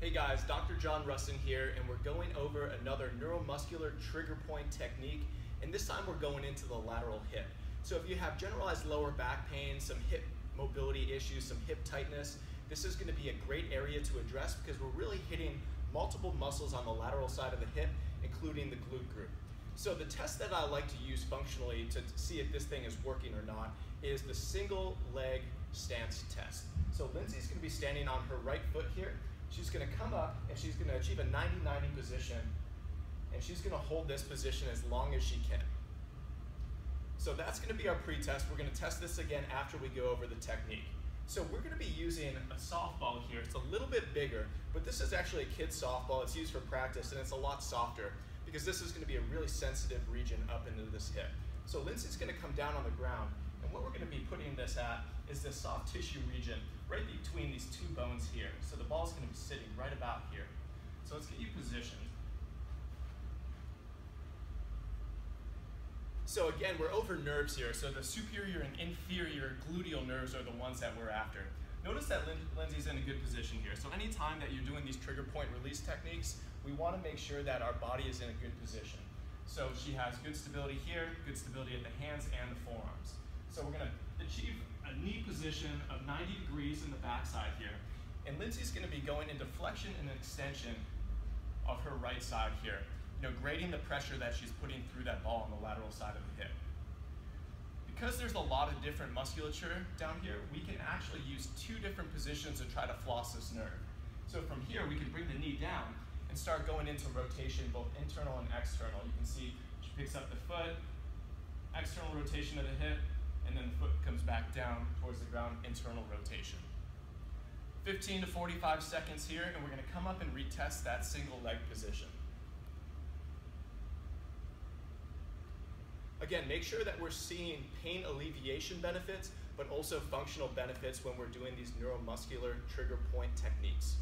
Hey guys, Dr. John Rusin here, and we're going over another neuromuscular trigger point technique, and this time we're going into the lateral hip. So if you have generalized lower back pain, some hip mobility issues, some hip tightness, this is gonna be a great area to address because we're really hitting multiple muscles on the lateral side of the hip, including the glute group. So the test that I like to use functionally to see if this thing is working or not is the single leg stance test. So Lindsay's gonna be standing on her right foot here, She's gonna come up and she's gonna achieve a 90-90 position and she's gonna hold this position as long as she can. So that's gonna be our pre-test. We're gonna test this again after we go over the technique. So we're gonna be using a softball here. It's a little bit bigger, but this is actually a kid's softball. It's used for practice and it's a lot softer because this is gonna be a really sensitive region up into this hip. So Lindsay's gonna come down on the ground and what we're gonna be putting this at is this soft tissue region right between these two bones here. So the ball's gonna be sitting right about here. So let's get you positioned. So again, we're over nerves here. So the superior and inferior gluteal nerves are the ones that we're after. Notice that Lindsay's in a good position here. So anytime that you're doing these trigger point release techniques, we wanna make sure that our body is in a good position. So she has good stability here, good stability at the hands and the forearms. So we're gonna achieve a knee position of 90 degrees in the backside here. And Lindsay's gonna be going into flexion and extension of her right side here. You know, grading the pressure that she's putting through that ball on the lateral side of the hip. Because there's a lot of different musculature down here, we can actually use two different positions to try to floss this nerve. So from here, we can bring the knee down and start going into rotation, both internal and external. You can see she picks up the foot, external rotation of the hip, and then the foot comes back down towards the ground, internal rotation. 15 to 45 seconds here, and we're gonna come up and retest that single leg position. Again, make sure that we're seeing pain alleviation benefits, but also functional benefits when we're doing these neuromuscular trigger point techniques.